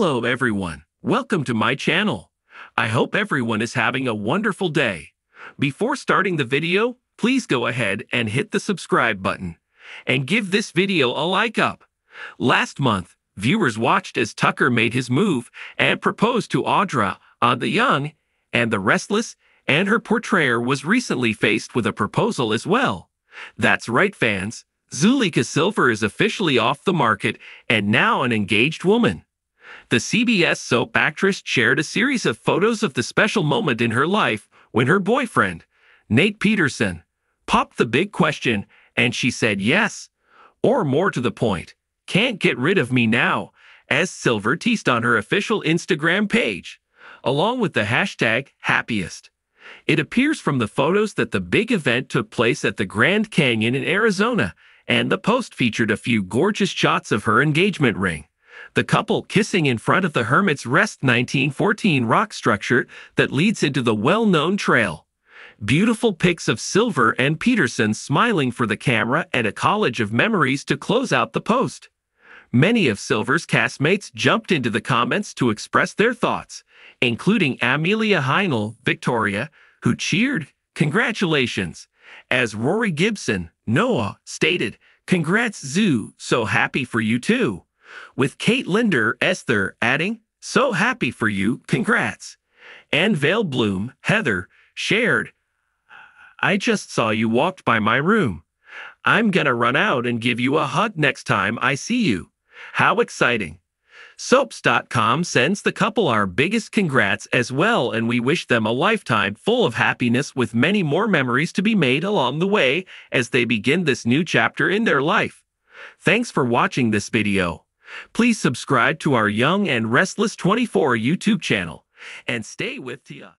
Hello everyone, welcome to my channel. I hope everyone is having a wonderful day. Before starting the video, please go ahead and hit the subscribe button and give this video a like up. Last month, viewers watched as Tucker made his move and proposed to Audra on the Young and the Restless and her portrayer was recently faced with a proposal as well. That's right fans, Zuleyka Silver is officially off the market and now an engaged woman. The CBS soap actress shared a series of photos of the special moment in her life when her boyfriend, Nate Peterson, popped the big question and she said yes, or more to the point, can't get rid of me now, as Silver teased on her official Instagram page, along with the hashtag happiest. It appears from the photos that the big event took place at the Grand Canyon in Arizona, and the post featured a few gorgeous shots of her engagement ring. The couple kissing in front of the Hermit's Rest 1914 rock structure that leads into the well-known trail. Beautiful pics of Silver and Peterson smiling for the camera and a college of memories to close out the post. Many of Silver's castmates jumped into the comments to express their thoughts, including Amelia Heinle, Victoria, who cheered, Congratulations, as Rory Gibson, Noah, stated, Congrats, Zoo, so happy for you too. With Kate Linder, Esther, adding, So happy for you, congrats. And Vail Bloom, Heather, shared, I just saw you walked by my room. I'm gonna run out and give you a hug next time I see you. How exciting! Soaps.com sends the couple our biggest congrats as well, and we wish them a lifetime full of happiness with many more memories to be made along the way as they begin this new chapter in their life. Thanks for watching this video. Please subscribe to our Young and Restless 24 YouTube channel and stay with Tia.